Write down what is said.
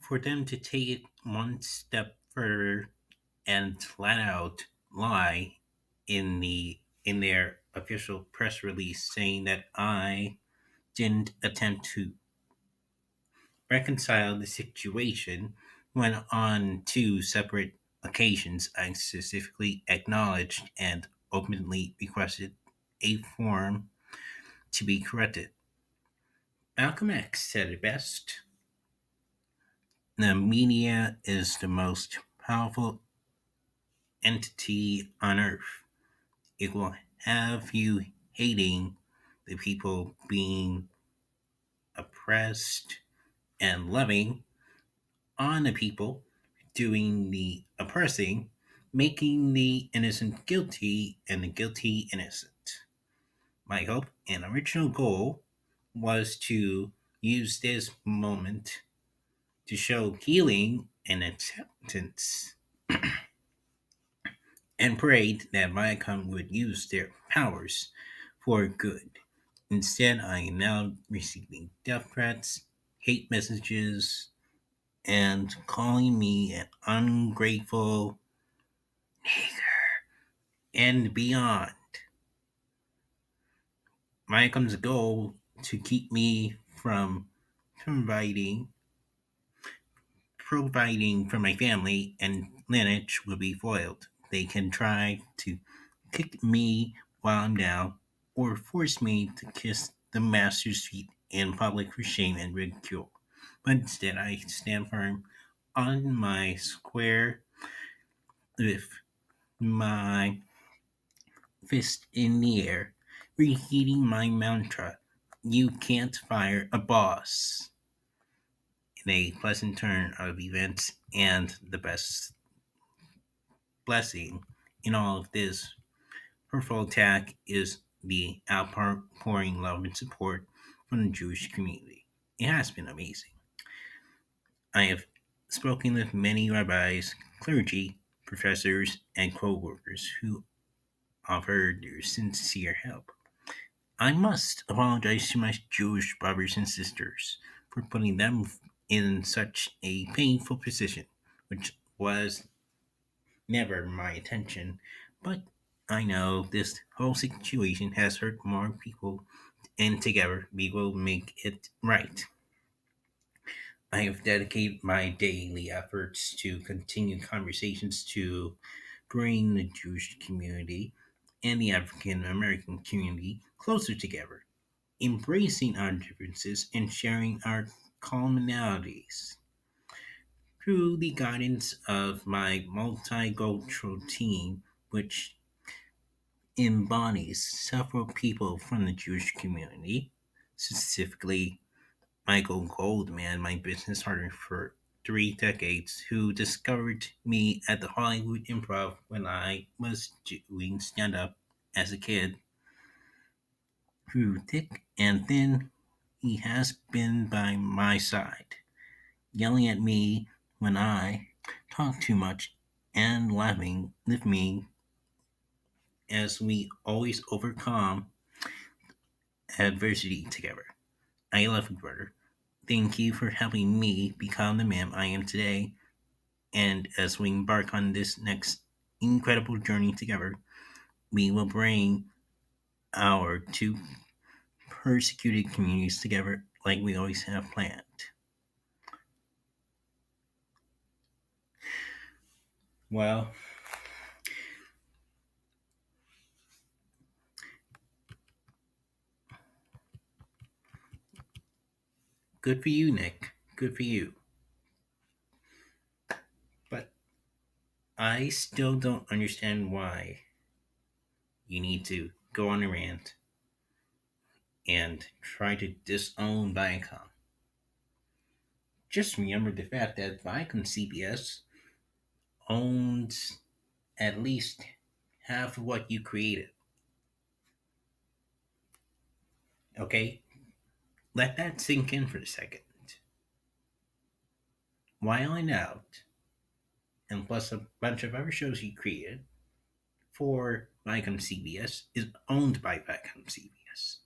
for them to take it one step further and flat out lie in the in their official press release saying that I didn't attempt to reconcile the situation when on two separate occasions I specifically acknowledged and openly requested a form to be corrected. Malcolm X said it best. The media is the most powerful entity on earth. It will have you hating the people being oppressed and loving on the people doing the oppressing, making the innocent guilty and the guilty innocent. My hope and original goal was to use this moment to show healing and acceptance and prayed that Viacom would use their powers for good. Instead, I am now receiving death threats, hate messages, and calling me an ungrateful nigger and beyond. Viacom's goal to keep me from providing providing for my family and lineage will be foiled. They can try to kick me while I'm down or force me to kiss the master's feet in public for shame and ridicule. But instead, I stand firm on my square with my fist in the air, reheating my mantra you can't fire a boss. A pleasant turn of events and the best blessing in all of this hurtful attack is the outpouring love and support from the Jewish community. It has been amazing. I have spoken with many rabbis, clergy, professors, and co workers who offered their sincere help. I must apologize to my Jewish brothers and sisters for putting them in such a painful position, which was never my intention, but I know this whole situation has hurt more people, and together we will make it right. I have dedicated my daily efforts to continue conversations to bring the Jewish community and the African American community closer together, embracing our differences and sharing our commonalities. Through the guidance of my multicultural team, which embodies several people from the Jewish community, specifically Michael Goldman, my business partner for three decades, who discovered me at the Hollywood Improv when I was doing stand up as a kid. Through thick and thin, he has been by my side, yelling at me when I talk too much and laughing with me as we always overcome adversity together. I love you, brother. Thank you for helping me become the man I am today. And as we embark on this next incredible journey together, we will bring our two persecuted communities together like we always have planned. Well, Good for you, Nick. Good for you. But I still don't understand why you need to go on a rant and try to disown Viacom. Just remember the fact that Viacom CBS owns at least half of what you created. Okay? Let that sink in for a second. Wild Out, and plus a bunch of other shows he created for Viacom CBS, is owned by Viacom CBS.